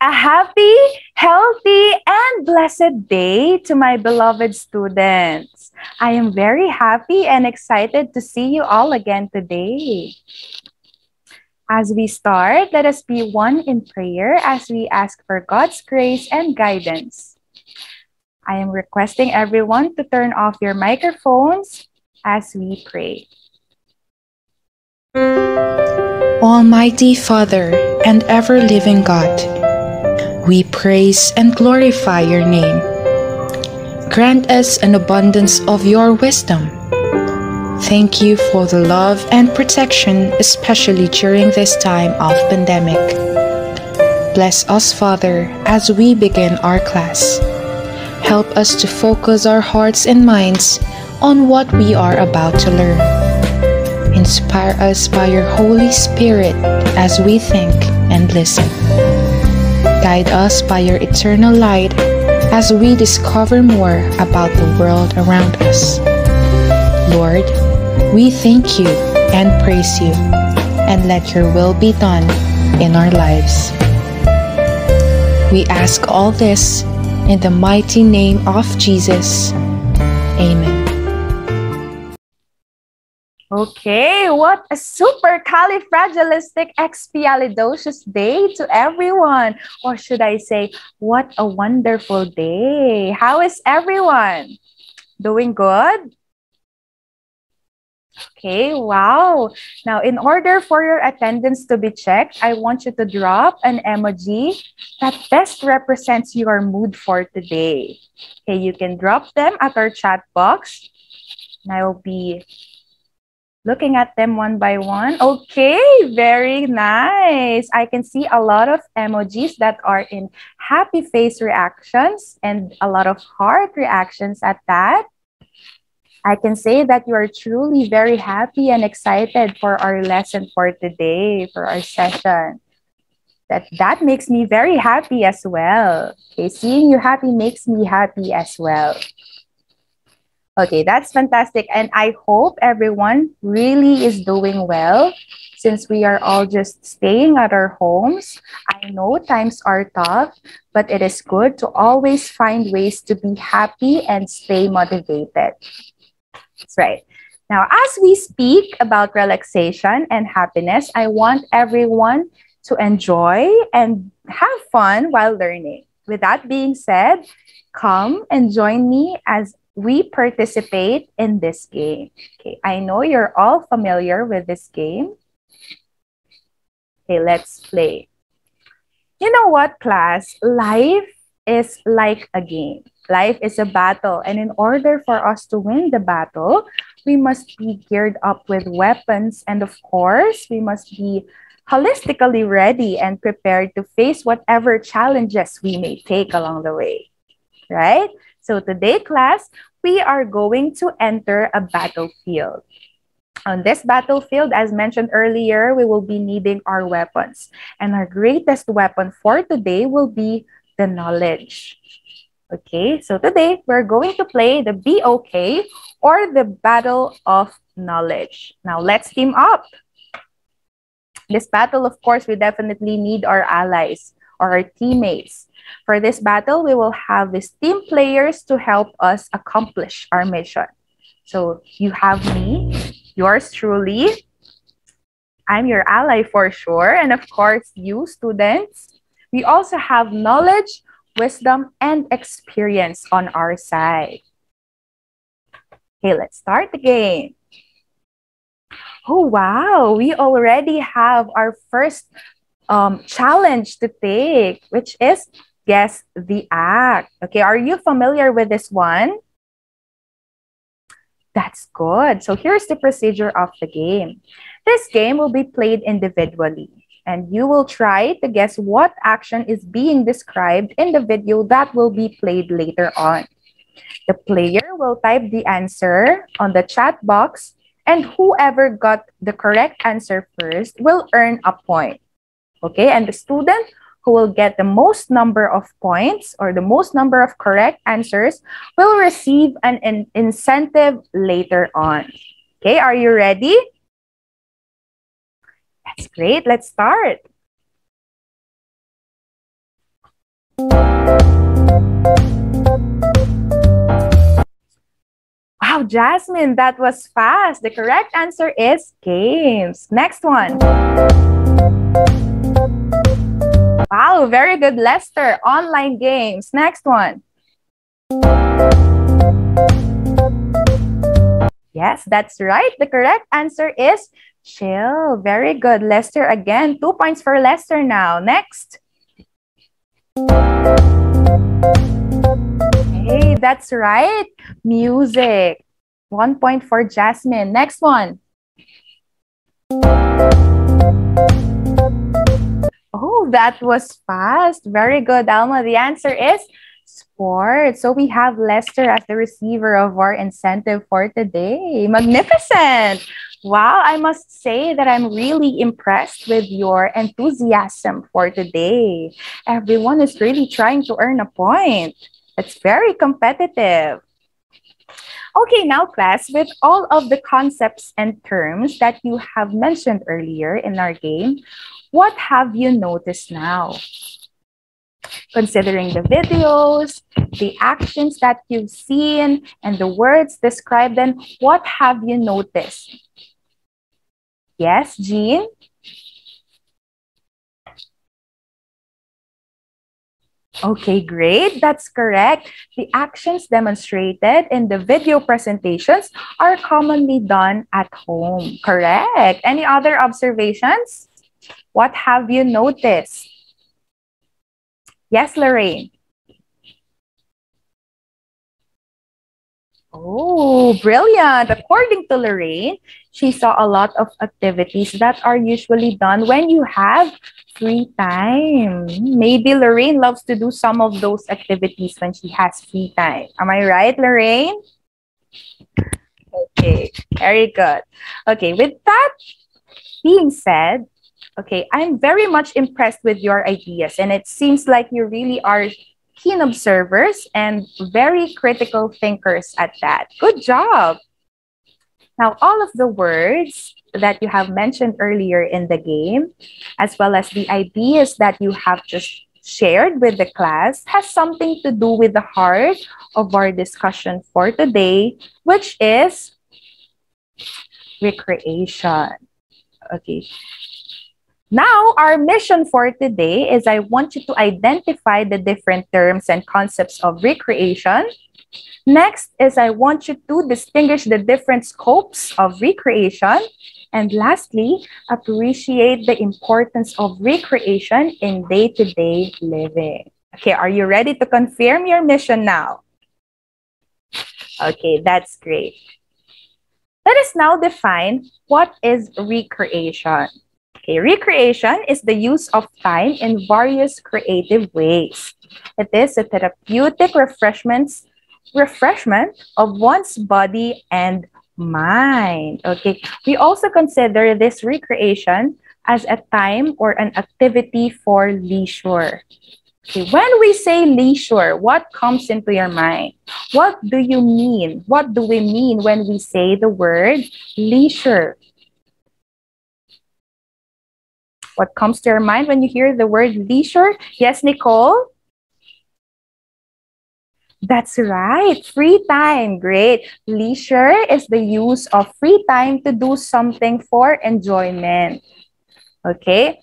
A happy, healthy, and blessed day to my beloved students. I am very happy and excited to see you all again today. As we start, let us be one in prayer as we ask for God's grace and guidance. I am requesting everyone to turn off your microphones as we pray. Almighty Father and ever living God, we praise and glorify your name. Grant us an abundance of your wisdom. Thank you for the love and protection, especially during this time of pandemic. Bless us, Father, as we begin our class. Help us to focus our hearts and minds on what we are about to learn. Inspire us by your Holy Spirit as we think and listen. Guide us by your eternal light as we discover more about the world around us. Lord, we thank you and praise you, and let your will be done in our lives. We ask all this in the mighty name of Jesus. Amen. Okay, what a super califragilisticexpialidocious day to everyone. Or should I say, what a wonderful day. How is everyone? Doing good? Okay, wow. Now, in order for your attendance to be checked, I want you to drop an emoji that best represents your mood for today. Okay, you can drop them at our chat box. And I will be looking at them one by one. Okay, very nice. I can see a lot of emojis that are in happy face reactions and a lot of heart reactions at that. I can say that you are truly very happy and excited for our lesson for today, for our session. That that makes me very happy as well. Okay, seeing you happy makes me happy as well. Okay, that's fantastic. And I hope everyone really is doing well since we are all just staying at our homes. I know times are tough, but it is good to always find ways to be happy and stay motivated. That's right. Now, as we speak about relaxation and happiness, I want everyone to enjoy and have fun while learning. With that being said, come and join me as we participate in this game. Okay, I know you're all familiar with this game. Okay, let's play. You know what, class? Life is like a game. Life is a battle. And in order for us to win the battle, we must be geared up with weapons. And of course, we must be holistically ready and prepared to face whatever challenges we may take along the way. Right? So today, class, we are going to enter a battlefield. On this battlefield, as mentioned earlier, we will be needing our weapons. And our greatest weapon for today will be the knowledge. Okay, so today we're going to play the BOK or the Battle of Knowledge. Now let's team up. This battle, of course, we definitely need our allies or our teammates. For this battle, we will have these team players to help us accomplish our mission. So you have me, yours truly. I'm your ally for sure. And of course, you students. We also have knowledge, wisdom, and experience on our side. Okay, let's start the game. Oh, wow. We already have our first um, challenge to take, which is guess the act. Okay, are you familiar with this one? That's good. So here's the procedure of the game. This game will be played individually and you will try to guess what action is being described in the video that will be played later on. The player will type the answer on the chat box and whoever got the correct answer first will earn a point. Okay, and the student who will get the most number of points or the most number of correct answers will receive an in incentive later on. Okay, are you ready? That's great. Let's start. Wow, Jasmine, that was fast. The correct answer is games. Next one. Wow, very good, Lester. Online games. Next one. Yes, that's right. The correct answer is chill. Very good, Lester. Again, two points for Lester now. Next. Hey, that's right. Music. One point for Jasmine. Next one. That was fast. Very good, Alma. The answer is sports. So we have Lester as the receiver of our incentive for today. Magnificent. Wow, I must say that I'm really impressed with your enthusiasm for today. Everyone is really trying to earn a point. It's very competitive. Okay, now class, with all of the concepts and terms that you have mentioned earlier in our game, what have you noticed now? Considering the videos, the actions that you've seen, and the words described them, what have you noticed? Yes, Jean? Okay, great. That's correct. The actions demonstrated in the video presentations are commonly done at home. Correct. Any other observations? What have you noticed? Yes, Lorraine. Oh, brilliant. According to Lorraine, she saw a lot of activities that are usually done when you have free time. Maybe Lorraine loves to do some of those activities when she has free time. Am I right, Lorraine? Okay, very good. Okay, with that being said, okay, I'm very much impressed with your ideas, and it seems like you really are keen observers and very critical thinkers at that. Good job. Now, all of the words that you have mentioned earlier in the game, as well as the ideas that you have just shared with the class, has something to do with the heart of our discussion for today, which is recreation. Okay. Now, our mission for today is I want you to identify the different terms and concepts of recreation. Next is I want you to distinguish the different scopes of recreation. And lastly, appreciate the importance of recreation in day-to-day -day living. Okay, are you ready to confirm your mission now? Okay, that's great. Let us now define what is recreation. Okay, recreation is the use of time in various creative ways. It is a therapeutic refreshments, refreshment of one's body and mind. Okay, we also consider this recreation as a time or an activity for leisure. Okay, when we say leisure, what comes into your mind? What do you mean? What do we mean when we say the word leisure? What comes to your mind when you hear the word leisure? Yes, Nicole? That's right. Free time. Great. Leisure is the use of free time to do something for enjoyment. Okay.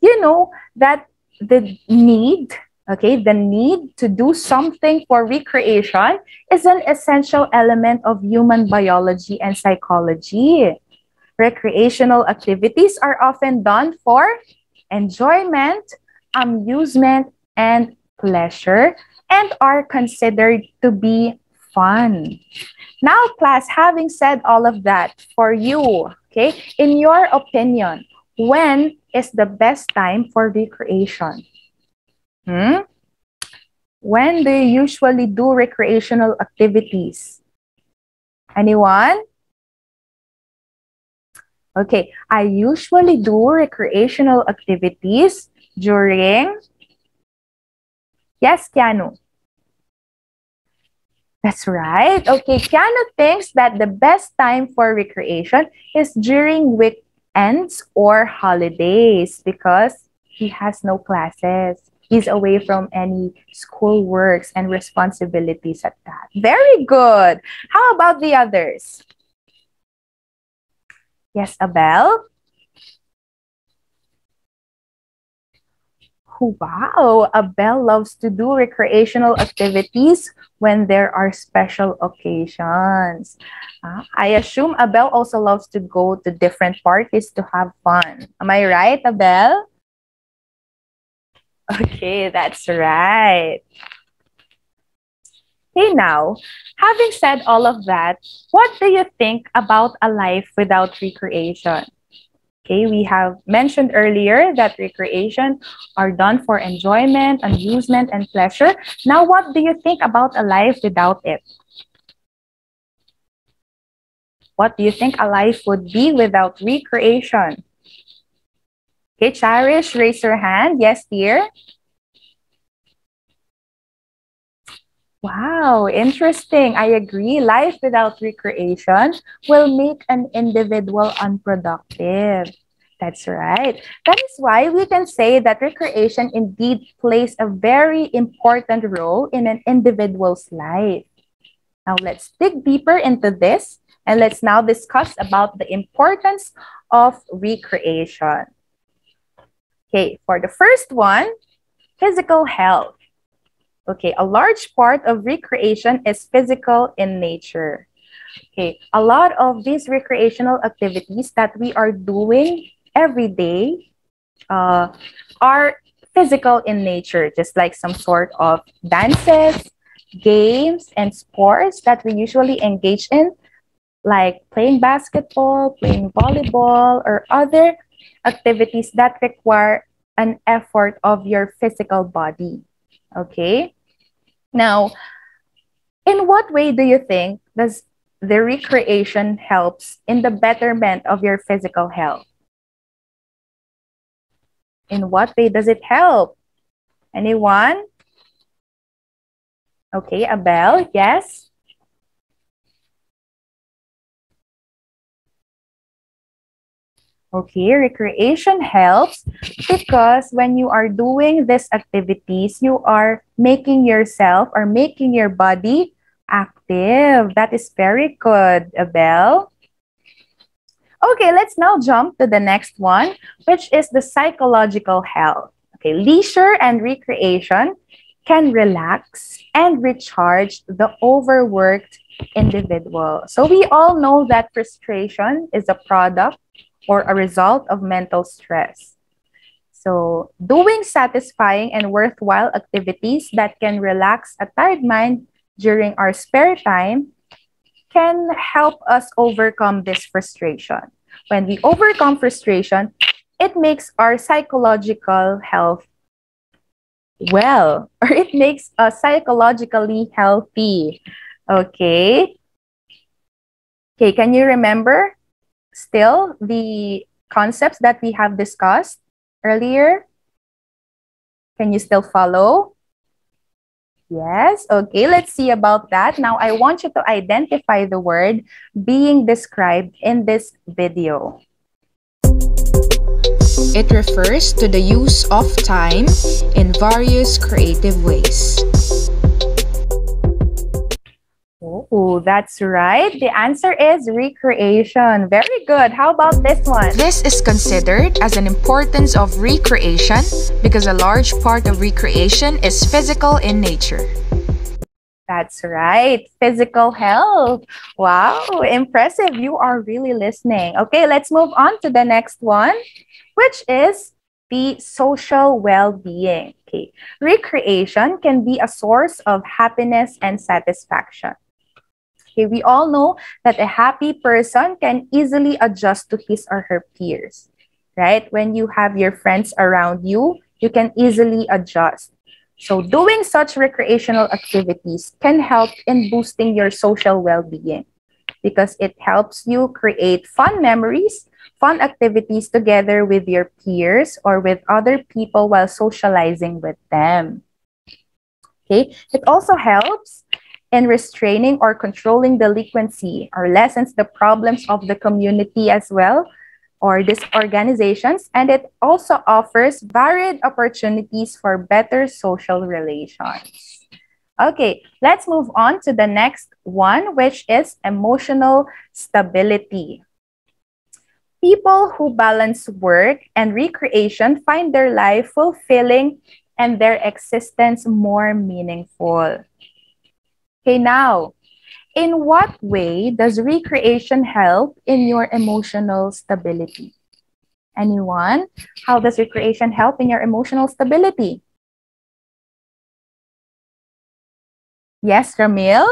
You know that the need, okay, the need to do something for recreation is an essential element of human biology and psychology. Recreational activities are often done for enjoyment, amusement, and pleasure, and are considered to be fun. Now, class, having said all of that, for you, okay, in your opinion, when is the best time for recreation? Hmm? When do you usually do recreational activities? Anyone? Okay, I usually do recreational activities during, yes, Keanu. That's right. Okay, Keanu thinks that the best time for recreation is during weekends or holidays because he has no classes. He's away from any school works and responsibilities at that. Very good. How about the others? Yes, Abel? Wow, Abel loves to do recreational activities when there are special occasions. Uh, I assume Abel also loves to go to different parties to have fun. Am I right, Abel? Okay, that's right. Okay, now, having said all of that, what do you think about a life without recreation? Okay, we have mentioned earlier that recreation are done for enjoyment, amusement, and pleasure. Now, what do you think about a life without it? What do you think a life would be without recreation? Okay, Cherish, raise your hand. Yes, dear. Wow, interesting. I agree. Life without recreation will make an individual unproductive. That's right. That is why we can say that recreation indeed plays a very important role in an individual's life. Now let's dig deeper into this and let's now discuss about the importance of recreation. Okay, for the first one, physical health. Okay, a large part of recreation is physical in nature. Okay, a lot of these recreational activities that we are doing every day uh, are physical in nature, just like some sort of dances, games, and sports that we usually engage in, like playing basketball, playing volleyball, or other activities that require an effort of your physical body. Okay? Now, in what way do you think does the recreation helps in the betterment of your physical health? In what way does it help? Anyone? Okay, Abel, yes? Okay, recreation helps because when you are doing these activities, you are making yourself or making your body active. That is very good, Abel. Okay, let's now jump to the next one, which is the psychological health. Okay, leisure and recreation can relax and recharge the overworked individual. So we all know that frustration is a product or a result of mental stress. So, doing satisfying and worthwhile activities that can relax a tired mind during our spare time can help us overcome this frustration. When we overcome frustration, it makes our psychological health well, or it makes us psychologically healthy. Okay. Okay, can you remember still the concepts that we have discussed earlier? Can you still follow? Yes, okay, let's see about that. Now, I want you to identify the word being described in this video. It refers to the use of time in various creative ways. Oh, that's right. The answer is recreation. Very good. How about this one? This is considered as an importance of recreation because a large part of recreation is physical in nature. That's right. Physical health. Wow, impressive. You are really listening. Okay, let's move on to the next one, which is the social well-being. Okay. Recreation can be a source of happiness and satisfaction. Okay, we all know that a happy person can easily adjust to his or her peers, right? When you have your friends around you, you can easily adjust. So doing such recreational activities can help in boosting your social well-being because it helps you create fun memories, fun activities together with your peers or with other people while socializing with them. Okay, it also helps in restraining or controlling delinquency or lessens the problems of the community as well or these organizations, and it also offers varied opportunities for better social relations. Okay, let's move on to the next one, which is emotional stability. People who balance work and recreation find their life fulfilling and their existence more meaningful. Okay, now, in what way does recreation help in your emotional stability? Anyone? How does recreation help in your emotional stability? Yes, Ramil?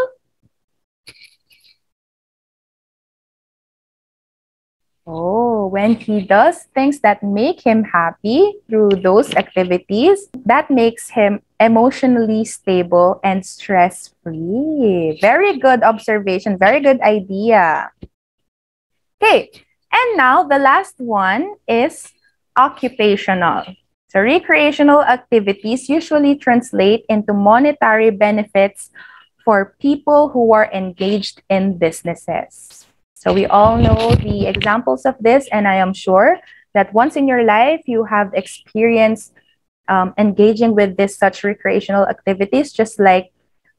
Oh, when he does things that make him happy through those activities, that makes him emotionally stable and stress free. Very good observation, very good idea. Okay, and now the last one is occupational. So, recreational activities usually translate into monetary benefits for people who are engaged in businesses. So we all know the examples of this, and I am sure that once in your life you have experienced um, engaging with this such recreational activities, just like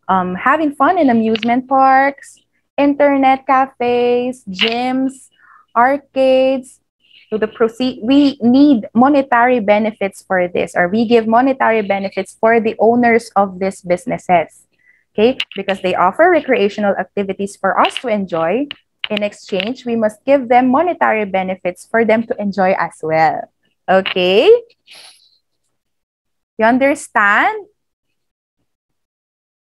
um, having fun in amusement parks, internet cafes, gyms, arcades. So the proceed, we need monetary benefits for this, or we give monetary benefits for the owners of these businesses. Okay, because they offer recreational activities for us to enjoy, in exchange, we must give them monetary benefits for them to enjoy as well. Okay? You understand?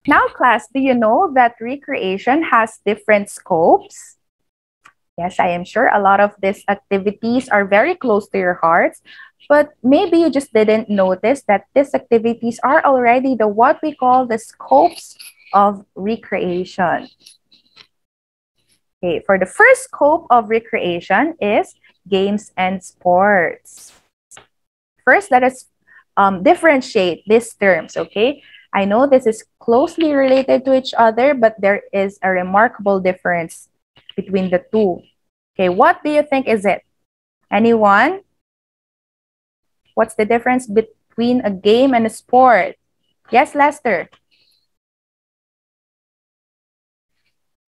Now, class, do you know that recreation has different scopes? Yes, I am sure a lot of these activities are very close to your hearts, but maybe you just didn't notice that these activities are already the what we call the scopes of recreation. Okay, for the first scope of recreation is games and sports. First, let us um, differentiate these terms, okay? I know this is closely related to each other, but there is a remarkable difference between the two. Okay, what do you think is it? Anyone? What's the difference between a game and a sport? Yes, Lester.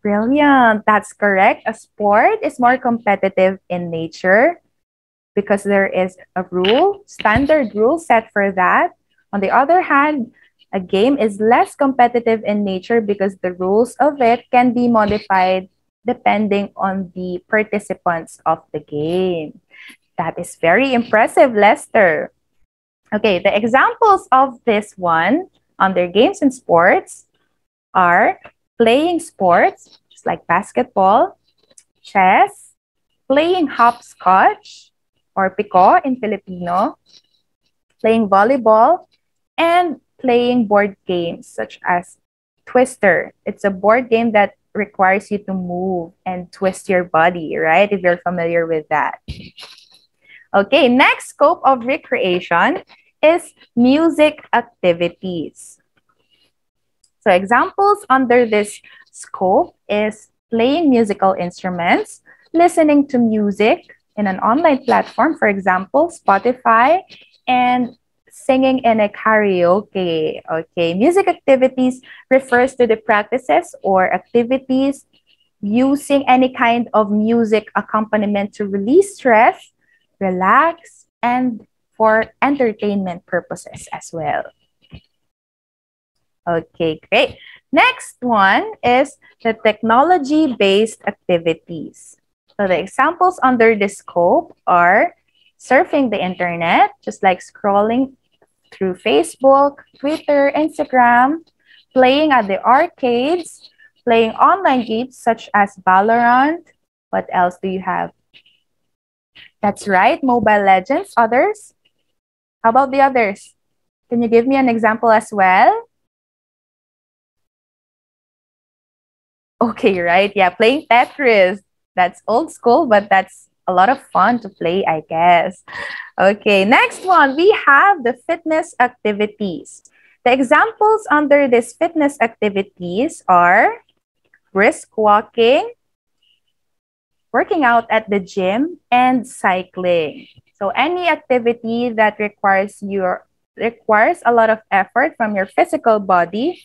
Brilliant. That's correct. A sport is more competitive in nature because there is a rule, standard rule set for that. On the other hand, a game is less competitive in nature because the rules of it can be modified depending on the participants of the game. That is very impressive, Lester. Okay, the examples of this one under games and sports are playing sports, just like basketball, chess, playing hopscotch or piko in Filipino, playing volleyball, and playing board games such as Twister. It's a board game that requires you to move and twist your body, right? If you're familiar with that. Okay, next scope of recreation is music activities. So examples under this scope is playing musical instruments, listening to music in an online platform, for example, Spotify, and singing in a karaoke. Okay, music activities refers to the practices or activities using any kind of music accompaniment to release stress, relax, and for entertainment purposes as well. Okay, great. Next one is the technology-based activities. So the examples under the scope are surfing the internet, just like scrolling through Facebook, Twitter, Instagram, playing at the arcades, playing online games such as Valorant. What else do you have? That's right, Mobile Legends. Others? How about the others? Can you give me an example as well? Okay, right. Yeah, playing Tetris. That's old school, but that's a lot of fun to play, I guess. Okay, next one, we have the fitness activities. The examples under these fitness activities are brisk walking, working out at the gym, and cycling. So any activity that requires your requires a lot of effort from your physical body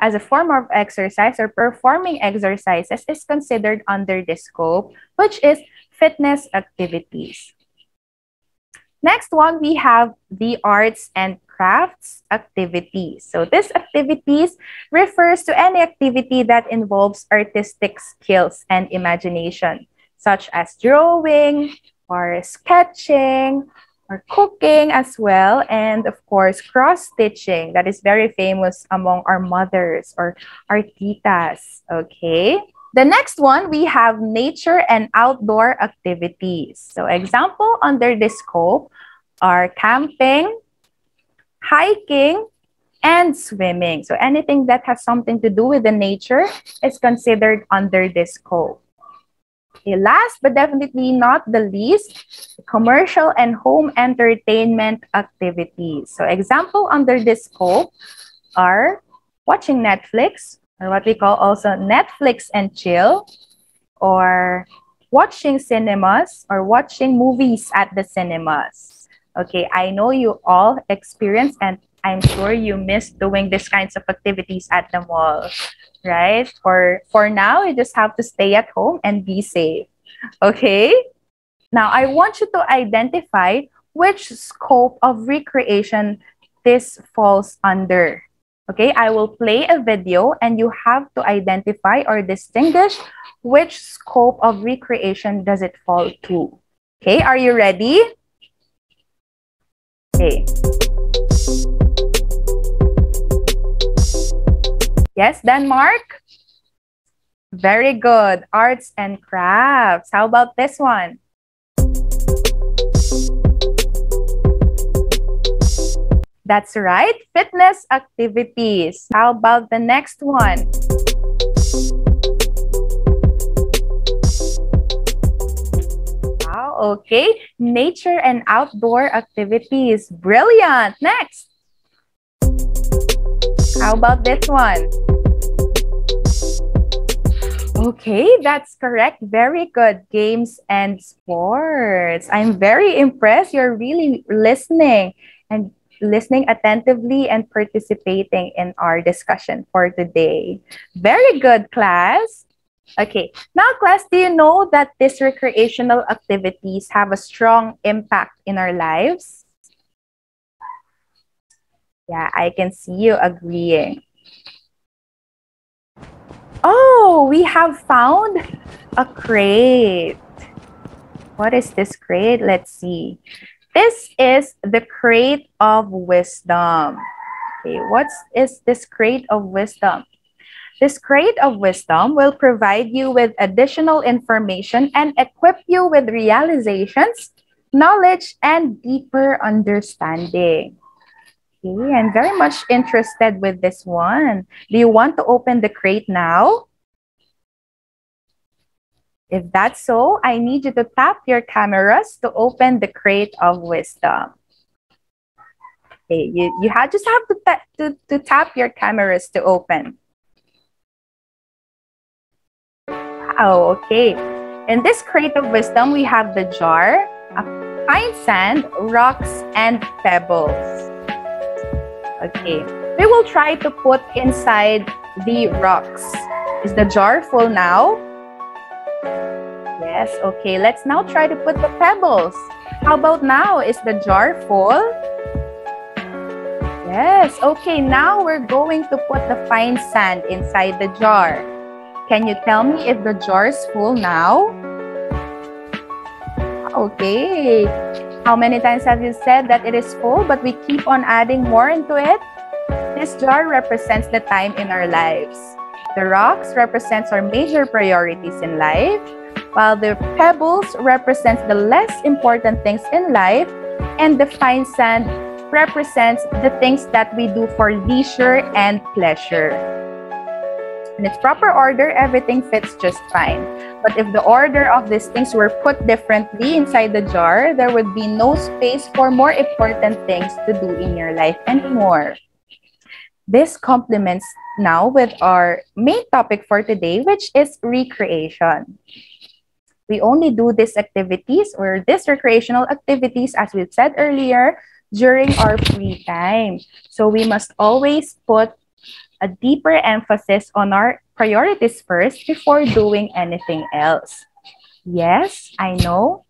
as a form of exercise or performing exercises is considered under this scope, which is fitness activities. Next one, we have the arts and crafts activities. So this activities refers to any activity that involves artistic skills and imagination, such as drawing or sketching or cooking as well. And of course, cross-stitching that is very famous among our mothers or our titas, okay? The next one, we have nature and outdoor activities. So example under this scope are camping, hiking, and swimming. So anything that has something to do with the nature is considered under this scope. Okay, last but definitely not the least, commercial and home entertainment activities. So example under this scope are watching Netflix, or what we call also Netflix and chill, or watching cinemas or watching movies at the cinemas. Okay, I know you all experience and I'm sure you miss doing these kinds of activities at the mall, right? For for now, you just have to stay at home and be safe. Okay? Now, I want you to identify which scope of recreation this falls under. Okay, I will play a video and you have to identify or distinguish which scope of recreation does it fall to. Okay, are you ready? Okay. Yes, Denmark? Very good. Arts and crafts. How about this one? That's right, fitness activities. How about the next one? Wow, okay. Nature and outdoor activities. Brilliant. Next. How about this one? Okay, that's correct. Very good. Games and sports. I'm very impressed. You're really listening and listening attentively and participating in our discussion for today. Very good, class. Okay, now class, do you know that these recreational activities have a strong impact in our lives? Yeah, I can see you agreeing. Oh, we have found a crate. What is this crate? Let's see. This is the crate of wisdom. Okay, what is this crate of wisdom? This crate of wisdom will provide you with additional information and equip you with realizations, knowledge, and deeper understanding. Okay, I'm very much interested with this one. Do you want to open the crate now? If that's so, I need you to tap your cameras to open the crate of wisdom. Okay, you, you just have to, ta to, to tap your cameras to open. Wow, okay. In this crate of wisdom, we have the jar, a fine sand, rocks, and pebbles. Okay, we will try to put inside the rocks. Is the jar full now? Yes, okay. Let's now try to put the pebbles. How about now? Is the jar full? Yes, okay. Now we're going to put the fine sand inside the jar. Can you tell me if the jar is full now? Okay. How many times have you said that it is full, but we keep on adding more into it? This jar represents the time in our lives. The rocks represents our major priorities in life while the pebbles represents the less important things in life and the fine sand represents the things that we do for leisure and pleasure. In its proper order, everything fits just fine. But if the order of these things were put differently inside the jar, there would be no space for more important things to do in your life anymore. This complements now with our main topic for today, which is recreation. We only do these activities or these recreational activities, as we said earlier, during our free time. So we must always put a deeper emphasis on our priorities first before doing anything else. Yes, I know.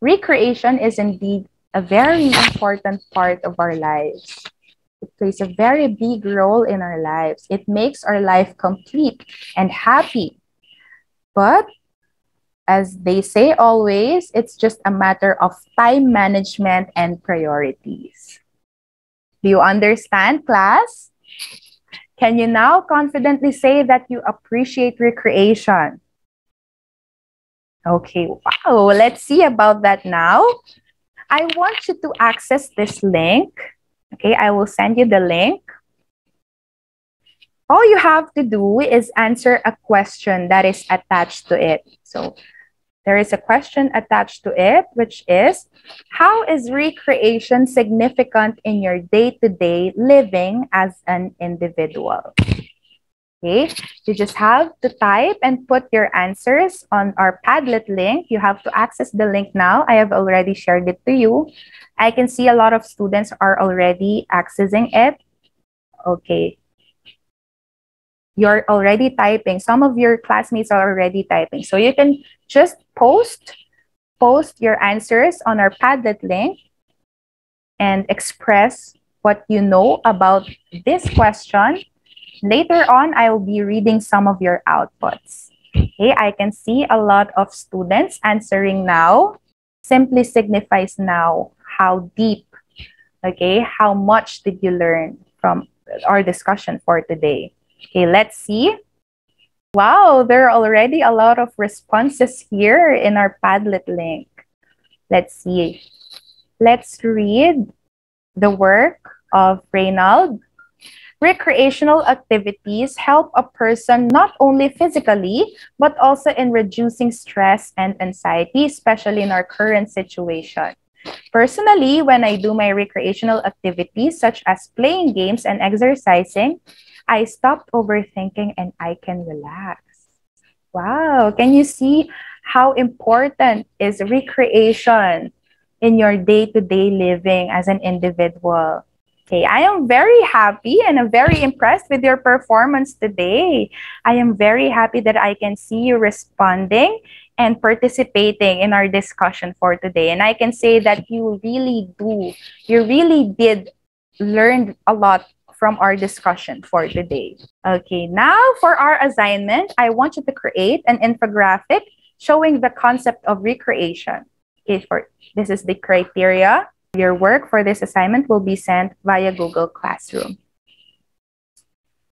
Recreation is indeed a very important part of our lives. It plays a very big role in our lives. It makes our life complete and happy. But as they say always, it's just a matter of time management and priorities. Do you understand, class? Can you now confidently say that you appreciate recreation? Okay, wow, let's see about that now. I want you to access this link Okay, I will send you the link. All you have to do is answer a question that is attached to it. So there is a question attached to it, which is, how is recreation significant in your day-to-day -day living as an individual? Okay, you just have to type and put your answers on our Padlet link. You have to access the link now. I have already shared it to you. I can see a lot of students are already accessing it. Okay. You're already typing. Some of your classmates are already typing. So you can just post, post your answers on our Padlet link and express what you know about this question Later on, I will be reading some of your outputs. Okay, I can see a lot of students answering now. Simply signifies now how deep, okay, how much did you learn from our discussion for today. Okay, let's see. Wow, there are already a lot of responses here in our Padlet link. Let's see. Let's read the work of Reynald Recreational activities help a person not only physically, but also in reducing stress and anxiety, especially in our current situation. Personally, when I do my recreational activities, such as playing games and exercising, I stopped overthinking and I can relax. Wow, can you see how important is recreation in your day-to-day living as an individual? Okay, I am very happy and I'm very impressed with your performance today. I am very happy that I can see you responding and participating in our discussion for today. And I can say that you really do, you really did learn a lot from our discussion for today. Okay, now for our assignment, I want you to create an infographic showing the concept of recreation. Okay, for this is the criteria your work for this assignment will be sent via Google Classroom.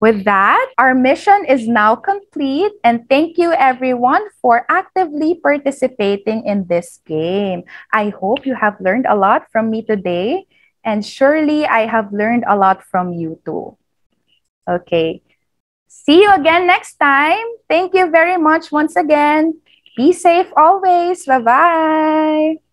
With that, our mission is now complete and thank you everyone for actively participating in this game. I hope you have learned a lot from me today and surely I have learned a lot from you too. Okay, see you again next time. Thank you very much once again. Be safe always. Bye-bye.